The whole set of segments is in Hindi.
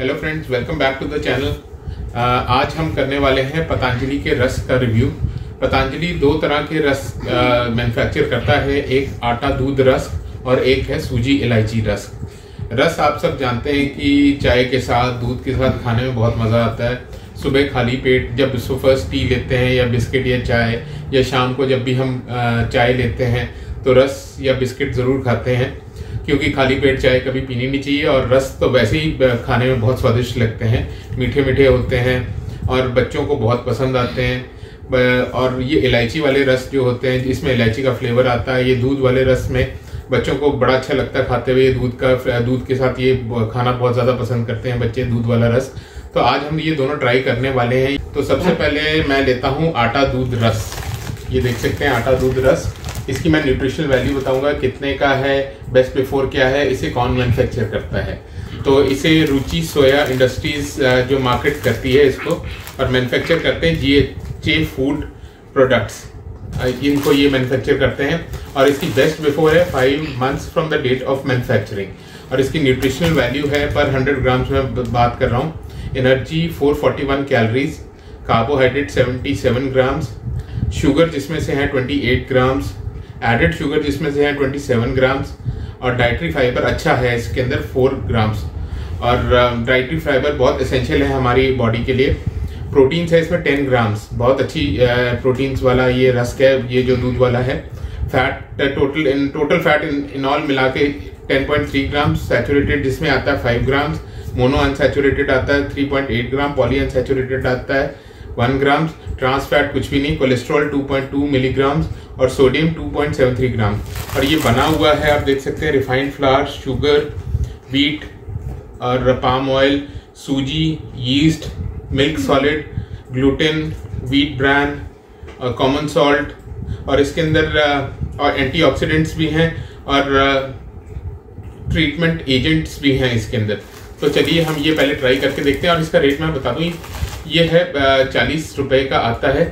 Hello friends welcome back to the channel आज हम करने वाले हैं पतंजलि के रस का रिव्यू पतंजलि दो तरह के रस मैन्युफैक्चर करता है. एक आटा दूध रस और एक है सूजी इलायची रस. रस आप सब जानते हैं कि चाय के साथ, दूध के साथ खाने में बहुत मज़ा आता है. सुबह खाली पेट जब फ़र्स्ट टी लेते हैं या बिस्किट या चाय, या शाम को जब भी हम चाय लेते हैं तो रस या बिस्किट ज़रूर खाते हैं. क्योंकि खाली पेट चाय कभी पीनी नहीं चाहिए और रस तो वैसे ही खाने में बहुत स्वादिष्ट लगते हैं। मीठे मीठे होते हैं और बच्चों को बहुत पसंद आते हैं। और ये इलायची वाले रस जो होते हैं जिसमें इलायची का फ्लेवर आता है। ये दूध वाले रस में बच्चों को बड़ा अच्छा लगता है खाते हुए। दूध का दूध के साथ ये खाना बहुत ज़्यादा पसंद करते हैं बच्चे, दूध वाला रस। तो आज हम ये दोनों ट्राई करने वाले हैं। तो सबसे पहले मैं लेता हूँ आटा दूध रस। ये देख सकते हैं आटा दूध रस। इसकी मैं न्यूट्रिशनल वैल्यू बताऊँगा, कितने का है बेस्ट बिफोर क्या है, इसे कौन मैन्युफैक्चर करता है। तो इसे रुचि सोया इंडस्ट्रीज़ जो मार्केट करती है इसको, और मैन्युफैक्चर करते हैं G H A food products इनको ये मैन्युफैक्चर करते हैं, और इसकी बेस्ट बिफोर है five months from the date of manufacturing और इसकी न्यूट्रिशनल वैल्यू है पर हंड्रेड ग्राम्स में बात कर रहा हूँ। Energy 441 calories carbohydrate 77 grams sugar जिसमें से है 28 ग्राम्स एडेड शुगर जिसमें से है 27 ग्राम्स और डाइट्री फाइबर अच्छा है, इसके अंदर 4 ग्राम्स और डाइट्री फाइबर बहुत एसेंशियल है हमारी बॉडी के लिए। प्रोटीन्स है इसमें 10 ग्राम्स बहुत अच्छी प्रोटीन्स वाला ये रस्क है, ये जो दूध वाला है। Fat total in total fat in in all मिला के टेन 10.3 ग्राम्स सैचुरेटेड जिसमें आता है फाइव ग्राम्स मोनो अनसेचुरेटेड आता है 3.8 ग्राम पॉली अनसेचुरेटेड आता है। वन ग्राम ट्रांस फैट कुछ भी नहीं कोलेस्ट्रॉल 2.2 मिलीग्राम और सोडियम 2.73 ग्राम और ये बना हुआ है, आप देख सकते हैं रिफाइंड फ्लावर शुगर वीट और पाम ऑयल सूजी yeast milk solid gluten wheat brand और कॉमन सॉल्ट और इसके अंदर और एंटीऑक्सीडेंट्स भी हैं, और ट्रीटमेंट एजेंट्स भी हैं इसके अंदर. तो चलिए हम ये पहले ट्राई करके देखते हैं और इसका रेट मैं बता दूँ ये है चालीस रुपए का आता है।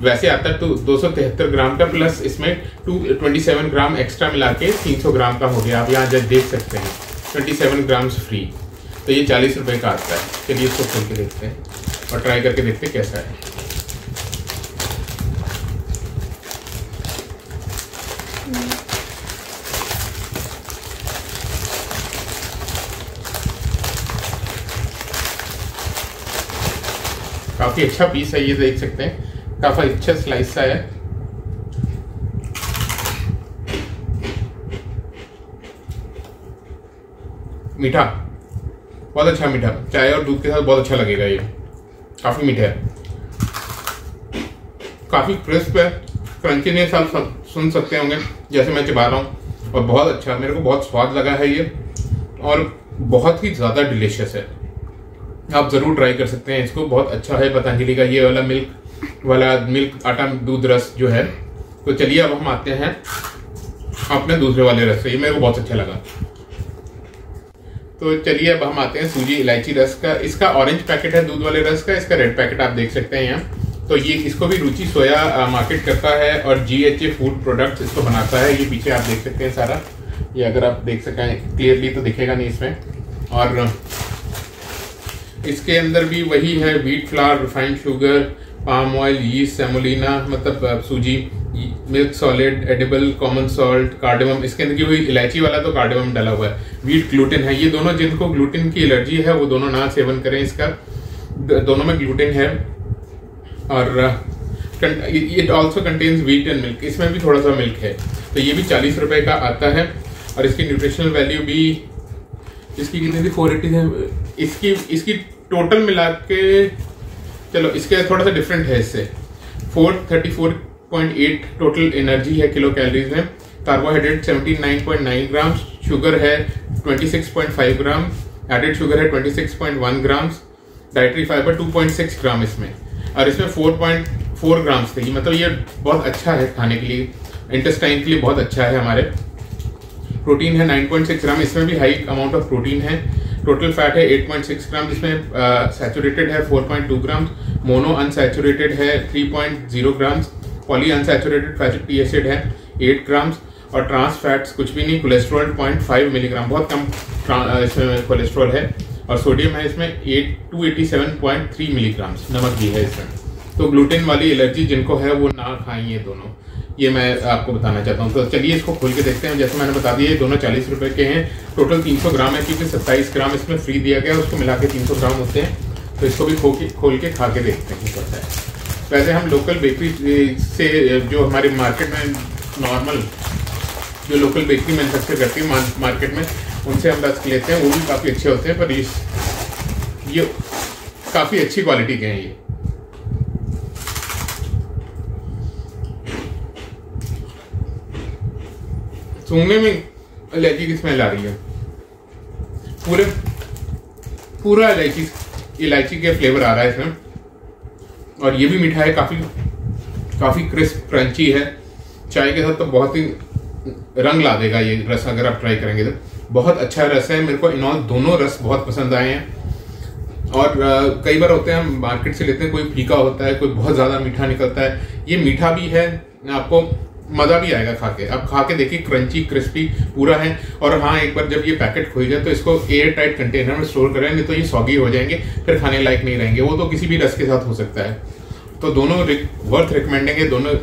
वैसे आता है तो दो सौ तिहत्तर ग्राम का प्लस इसमें two, twenty seven gram extra मिला के तीन सौ ग्राम का हो गया। आप यहाँ जब देख सकते हैं, ट्वेंटी सेवन ग्राम्स फ्री। तो ये चालीस रुपए का आता है। चलिए इसको खोल के देखते हैं और ट्राई करके देखते हैं कैसा है। काफ़ी अच्छा पीस है, ये देख सकते हैं। काफ़ी अच्छा स्लाइस सा है। मीठा। बहुत अच्छा मीठा। चाय और दूध के साथ बहुत अच्छा लगेगा ये। काफ़ी मीठा है। काफ़ी क्रिस्प है। क्रंचीनेस आप सुन सकते होंगे। जैसे मैं चबा रहा हूँ। और बहुत अच्छा मेरे को बहुत स्वाद लगा है ये। और बहुत ही ज़्यादा डिलीशियस है। आप ज़रूर ट्राई कर सकते हैं। इसको बहुत अच्छा है, पतंजलि का ये वाला मिल्क वाला मिल्क आटा, दूध रस जो है। तो चलिए अब हम आते हैं अपने दूसरे वाले रस से। ये मेरे को बहुत अच्छा लगा। तो चलिए अब हम आते हैं सूजी इलायची रस का। इसका ऑरेंज पैकेट है, दूध वाले रस का। इसका रेड पैकेट आप देख सकते हैं यहाँ। तो ये इसको भी रुचि सोया मार्केट करता है और G H A food products इसको बनाता है। ये पीछे आप देख सकते हैं सारा। ये अगर आप देख सकें क्लियरली तो दिखेगा नहीं इसमें। और इसके अंदर भी वही है wheat flour refined sugar palm oil yeast semolina मतलब सूजी milk solid edible common salt cardamom इसके अंदर की हुई इलायची वाला तो कार्डेमम डाला हुआ है। वीट ग्लूटेन है। ये दोनों जिनको ग्लूटेन की एलर्जी है, वो दोनों ना सेवन करें इसका। दोनों में ग्लूटेन है। और it also contains wheat and milk इसमें भी थोड़ा सा मिल्क है। तो ये भी चालीस रुपए का आता है। और इसकी न्यूट्रिशनल वैल्यू भी, इसकी कितनी थी? फोर एट्टी इसकी इसकी टोटल मिला के, चलो, इसके थोड़ा सा डिफरेंट है इससे। Four thirty four point eight total energy है किलो कैलोरीज में। Carbohydrate seventy nine point nine gram sugar है twenty six point five gram added sugar है twenty six point one grams dietary fibre two point six gram इसमें। और इसमें फोर पॉइंट फोर ग्राम्स थे। मतलब ये बहुत अच्छा है खाने के लिए। इंटेस्टाइन के लिए बहुत अच्छा है हमारे। प्रोटीन है 9.6 ग्राम इसमें भी हाई अमाउंट ऑफ़ प्रोटीन है। टोटल फैट है 8.6 ग्राम, जिसमें सैचुरेटेड है 4.2 ग्राम मोनो अनसैचुरेटेड है 3.0 gram poly unsaturated fatty acid है 8 ग्राम्स, और ट्रांस फैट्स कुछ भी नहीं कोलेस्ट्रॉल 0.5 मिलीग्राम बहुत कम इसमें कोलेस्ट्रॉल है, और सोडियम है इसमें eight two eighty seven point three milligram नमक भी है इसमें। तो ग्लूटेन वाली एलर्जी जिनको है वो ना खाएँ ये दोनों। ये मैं आपको बताना चाहता हूँ। तो चलिए इसको खोल के देखते हैं। जैसे मैंने बता दिया, ये दोनों चालीस रुपए के हैं। टोटल तीन सौ ग्राम है, क्योंकि सत्ताईस ग्राम इसमें फ्री दिया गया उसको मिला के तीन सौ ग्राम होते हैं। तो इसको भी खो के खोल के खा के देखते हैं। कैसा है। वैसे हम लोकल बेकरी से जो हमारे मार्केट में नॉर्मल जो लोकल बेकरी मैन्युफैक्चर करती है मार्केट में, उनसे हम रस्क लेते हैं। वो भी काफ़ी अच्छे होते हैं, पर इस, ये काफ़ी अच्छी क्वालिटी के हैं ये। सूंघने में इलायची की स्मेल आ रही है। पूरे, पूरा इलायची इलायची के फ्लेवर आ रहा है इसमें। और ये भी मीठा है, काफ़ी काफ़ी क्रिस्प क्रंची है। चाय के साथ तो बहुत ही रंग ला देगा ये रस, अगर आप ट्राई करेंगे तो। बहुत अच्छा रस है, मेरे को इनऑल दोनों रस बहुत पसंद आए हैं। और कई बार होते हैं, हम मार्केट से लेते हैं, कोई फीका होता है, कोई बहुत ज़्यादा मीठा निकलता है। ये मीठा भी है, आपको मज़ा भी आएगा खा के अब खा के देखिए क्रंची क्रिस्पी पूरा है। और हाँ एक बार जब ये पैकेट खोल जाए तो इसको एयर टाइट कंटेनर में स्टोर करें, नहीं तो ये सॉगी हो जाएँगे, फिर खाने लायक नहीं रहेंगे। वो तो किसी भी रस के साथ हो सकता है। तो दोनों वर्थ रिकमेंडिंग है दोनों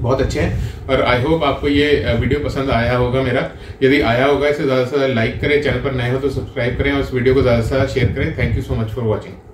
बहुत अच्छे हैं। और आई होप आपको ये वीडियो पसंद आया होगा मेरा। यदि आया होगा, इसे ज़्यादा से ज़्यादा लाइक करें। चैनल पर नए हो तो सब्सक्राइब करें और इस वीडियो को ज़्यादा से ज़्यादा शेयर करें। Thank you so much for watching